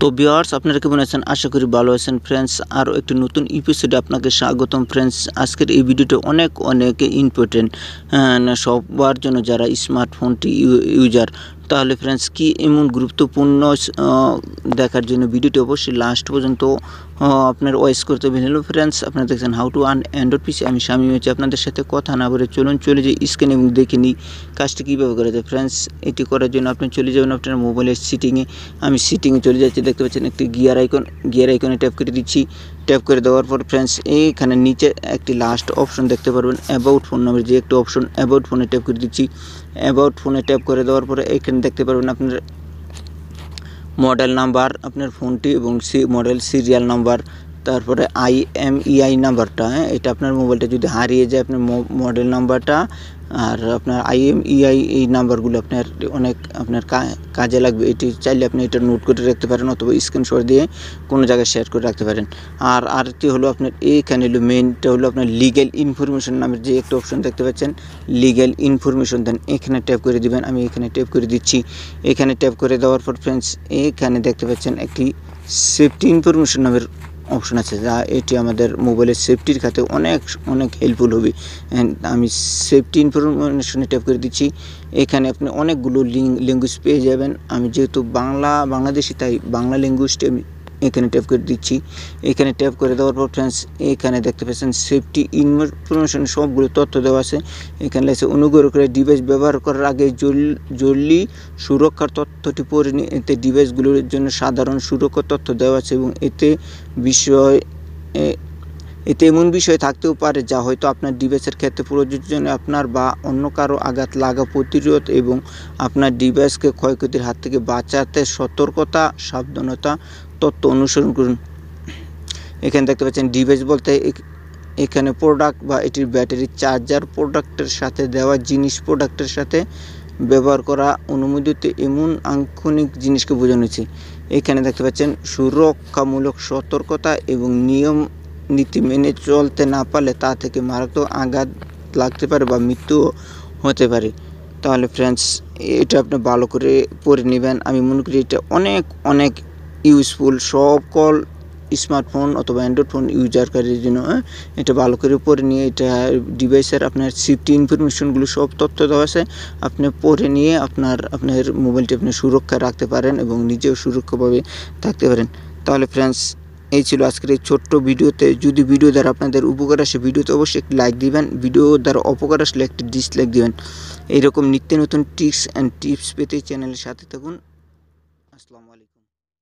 তো ভিউয়ার্স, আপনারা কেমন আছেন? আশা করি ভালো আছেন ফ্রেন্ডস আরও একটি নতুন এপিসোডে আপনাকে স্বাগতম ফ্রেন্ডস আজকের এই ভিডিওটা অনেক অনেক ইম্পর্টেন্ট সবার জন্য যারা স্মার্টফোনটি ইউজার তাহলে ফ্রেন্ডস কি এমন গুরুত্বপূর্ণ দেখার জন্য ভিডিওটি অবশ্যই লাস্ট পর্যন্ত আপনার ওয়েস করতে হবে। হ্যালো ফ্রেন্ডস আপনারা দেখছেন how to earn Android PC আমি স্বামী হয়েছি আপনাদের সাথে। কথা না বলে চলুন, চলে যাই স্ক্রিন এবং দেখে নিই কাজটি কীভাবে করা যায়। ফ্রেন্ডস এটি করার জন্য আপনি চলে যাবেন আপনার মোবাইলের সিটিংয়ে আমি সিটিংয়ে চলে যাচ্ছি, দেখতে পাচ্ছেন একটি গিয়ার আইকন গিয়ার আইকনে ট্যাপ করে দিচ্ছি। ট্যাপ করে দেওয়ার পর ফ্রেন্ডস এইখানে নিচে একটি লাস্ট অপশন দেখতে পারবেন অ্যাবাউট ফোন নামের যে একটি অপশন অ্যাবাউট ফোনে ট্যাপ করে দিচ্ছি। অ্যাবাউট ফোনে ট্যাপ করে দেওয়ার পরে এখানে দেখতে পারবেন আপনার মডেল নাম্বার আপনার ফোনটি এবং সি মডেল সিরিয়াল নাম্বার তারপরে আই এম ইআই নাম্বারটা হ্যাঁ? এটা আপনার মোবাইলটা যদি হারিয়ে যায় আপনার মডেল নাম্বারটা, আর আপনার আই এম ইআই এই নাম্বারগুলো আপনার অনেক আপনার কাজে লাগবে। এটি চাইলে আপনি এটা নোট করে রাখতে পারেন অথবা স্ক্রিনশট দিয়ে কোনো জায়গায় শেয়ার করে রাখতে পারেন। আর আরেকটি হলো আপনার এইখানে হলো মেনটা হলো আপনার লিগ্যাল ইনফরমেশন নামের যে একটা অপশন দেখতে পাচ্ছেন লিগ্যাল ইনফরমেশন দেন এখানে ট্যাপ করে দিবেন। আমি এখানে ট্যাপ করে দিচ্ছি। এখানে ট্যাপ করে দেওয়ার পর ফ্রেন্ডস এখানে দেখতে পাচ্ছেন একটি সেফটি ইনফরমেশন নামের অপশন আছে। যা এটি আমাদের মোবাইলের সেফটির খাতে অনেক অনেক হেল্পফুল হবে। আমি সেফটি ইনফরমেশনে ট্যাপ করে দিচ্ছি। এখানে আপনি অনেকগুলো ল্যাঙ্গুয়েজ পেয়ে যাবেন। আমি যেহেতু বাংলা, বাংলাদেশি, তাই বাংলা ল্যাঙ্গুয়েজটি আমি এখানে ট্যাপ করে দিচ্ছি। এখানে ট্যাপ করে দেওয়ার পর ফ্রেন্ডস এখানে দেখতে পাচ্ছেন সেফটি ইনফরমেশন সবগুলো তথ্য দেওয়া আছে। এখানে লেগেছে অনুগ্রহ করে ডিভাইস ব্যবহার করার আগে জরুরি সুরক্ষার তথ্যটি পড়ে নিয়ে এতে ডিভাইসগুলোর জন্য সাধারণ সুরক্ষা তথ্য দেওয়া আছে এবং এতে বিষয় এতে এমন বিষয় থাকতেও পারে যা হয়তো আপনার ডিভাইসের ক্ষেত্রে প্রযোজ্য নয় আপনার বা অন্য কারও আঘাত লাগা প্রতিরোধ এবং আপনার ডিভাইসকে ক্ষয়ক্ষতির হাত থেকে বাঁচাতে সতর্কতা, সাবধানতা, তথ্য অনুসরণ করুন। এখানে দেখতে পাচ্ছেন, ডিভাইস বলতে এখানে প্রোডাক্ট বা এটির ব্যাটারি চার্জার প্রোডাক্টের সাথে দেওয়া জিনিস প্রোডাক্টের সাথে ব্যবহার করা অনুমোদিত এমন আঙ্কনিক জিনিসকে বোঝানো হয়েছে। এখানে দেখতে পাচ্ছেন, সুরক্ষামূলক সতর্কতা এবং নিয়ম নীতি মেনে চলতে না পারলে তা থেকে মারাত্মক আঘাত লাগতে পারে বা মৃত্যুও হতে পারে। তাহলে ফ্রেন্ডস এটা আপনি ভালো করে পড়ে নেবেন। আমি মনে করি এটা অনেক অনেক ইউজফুল সকল স্মার্টফোন অথবা অ্যান্ড্রয়েড ফোন ইউজারকারীর জন্য হ্যাঁ, এটা ভালো করে পড়ে নিয়ে এটা ডিভাইসের আপনার সেফটি ইনফরমেশনগুলো সব তথ্য দেওয়া আছে। আপনি পড়ে নিয়ে আপনার আপনার মোবাইলটি আপনি সুরক্ষা রাখতে পারেন এবং নিজেও সুরক্ষাভাবে থাকতে পারেন। তাহলে ফ্রেন্ডস এই ছিল আজকের এই ছোট্ট ভিডিওতে। যদি ভিডিও দ্বারা আপনাদের উপকার আসে, ভিডিওতে অবশ্যই একটি লাইক দিবেন, ভিডিও দ্বারা অপকার আসলে একটি ডিসলাইক দিবেন। এইরকম নিত্য নতুন টিপস অ্যান্ড টিপস পেতে চ্যানেলের সাথে থাকুন। আসসালামু আলাইকুম।